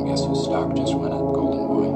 I guess his stock just went up, Golden Boy.